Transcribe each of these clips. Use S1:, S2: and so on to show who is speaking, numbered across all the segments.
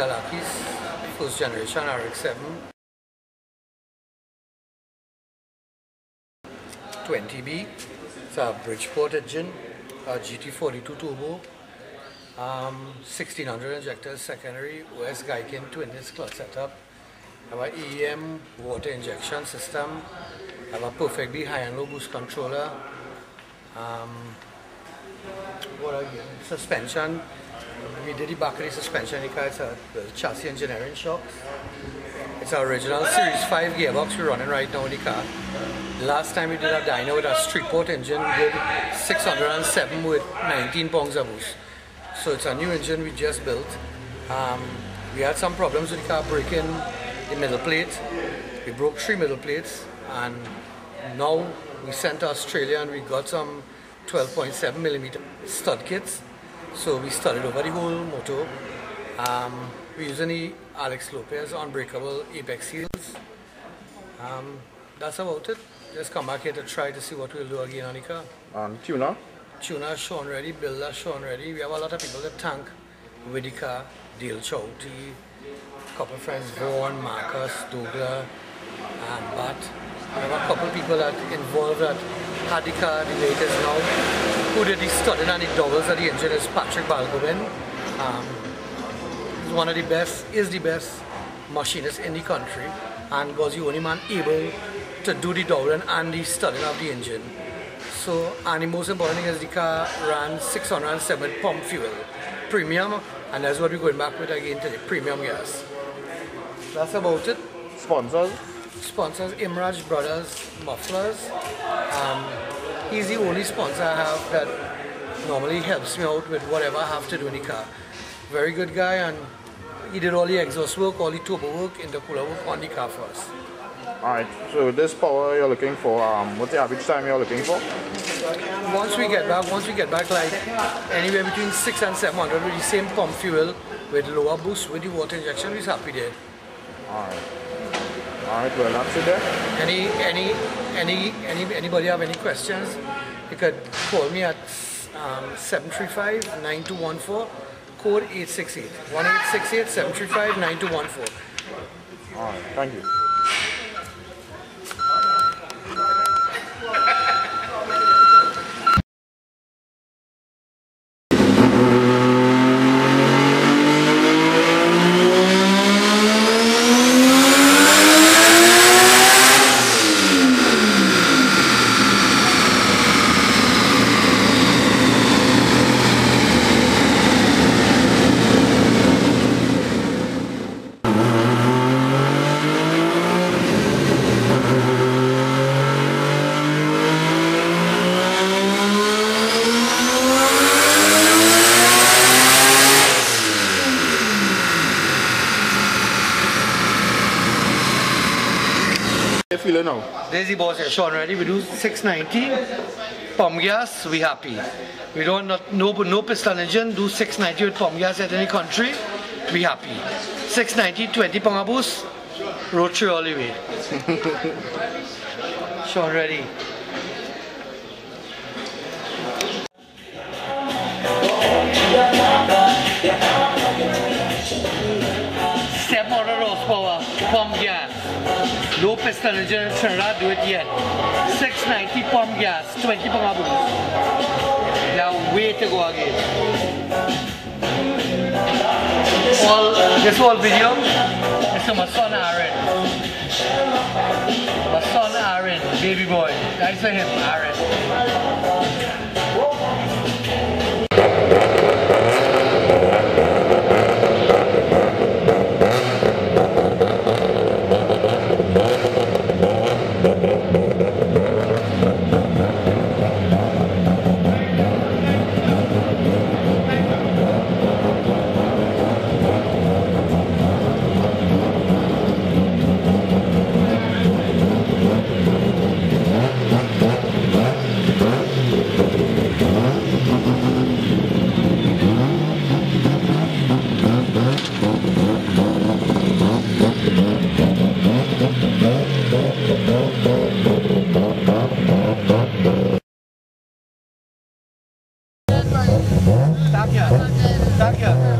S1: Italakis, first generation RX-7. 20B, it's a Bridgeport engine, a GT42 turbo, um, 1600 injectors secondary, OS Giken twin disc clutch setup, have a EM water injection system, have a Profec B high and low boost controller, um, what again, suspension, we did the the suspension because it's a chassis engineering shocks. It's our original Series 5 gearbox we're running right now in the car. Last time we did a dyno with a Streetport engine, we did 607 with 19 pounds of boost. So it's a new engine we just built. Um, we had some problems with the car breaking the middle plate. We broke three middle plates and now we sent to Australia and we got some 12.7 millimeter stud kits so we started over the whole motor. Um, we're using the Alex Lopez unbreakable apex seals. Um, that's about it. Just come back here to try to see what we'll do again on the car.
S2: And tuner?
S1: Tuner shown ready, builder shown ready. We have a lot of people that tank with the car. Dale Chowty, couple friends, Vaughan, Marcus, Douglas, and Bat. We have a couple people that involved that had the car the latest now who did the studding and the doubles of the engine is Patrick Balgobin. Um, he's one of the best, is the best machinist in the country and was the only man able to do the doweling and the studding of the engine. So, and the most important thing is the car ran 607 pump fuel, premium, and that's what we're going back with again today, premium gas. That's about it.
S2: Sponsors?
S1: Sponsors, Imraj Brothers Mufflers. Um, he's the only sponsor I have that normally helps me out with whatever I have to do in the car. Very good guy and he did all the exhaust work, all the turbo work, intercooler work on the car for us.
S2: Alright, so this power you're looking for, um, what's the average time you're looking for?
S1: Once we get back, once we get back like anywhere between 6 and 700 with the same pump fuel with lower boost with the water injection, we're happy there.
S2: Alright. Alright, well that's it there.
S1: Any, any, any, any, anybody have any questions, you could call me at um, 735-9214, code 868. 1-868-735-9214.
S2: Alright, thank you. Feeling now?
S1: There's boss here, Sean ready. We do 690 pump gas, we happy. We don't not no no piston engine, do 690 with pump gas at any country, we happy. 690, 20 pound boost, road through all the way. Sean ready. Step Low piston engine in Trinidad, do it yet. 690 pump gas, 20 pound boost. Now way to go again. All, this whole video is to my son Aaron. My son Aaron, baby boy. That's for him, Aaron. Stop here. Stop here.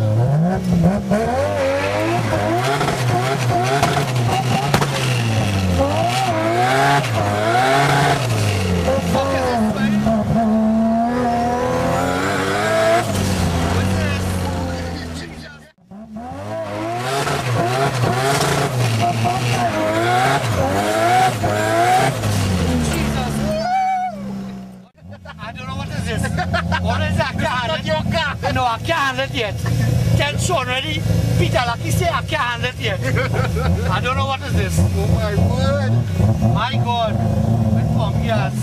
S1: I don't know what is this. what is that? I can't handle car. No, I can't handle it yet. Tell Sean already. Peter Lucky say I can't handle it yet. I don't know what is this.
S2: Oh my word.
S1: My God. With pump gas.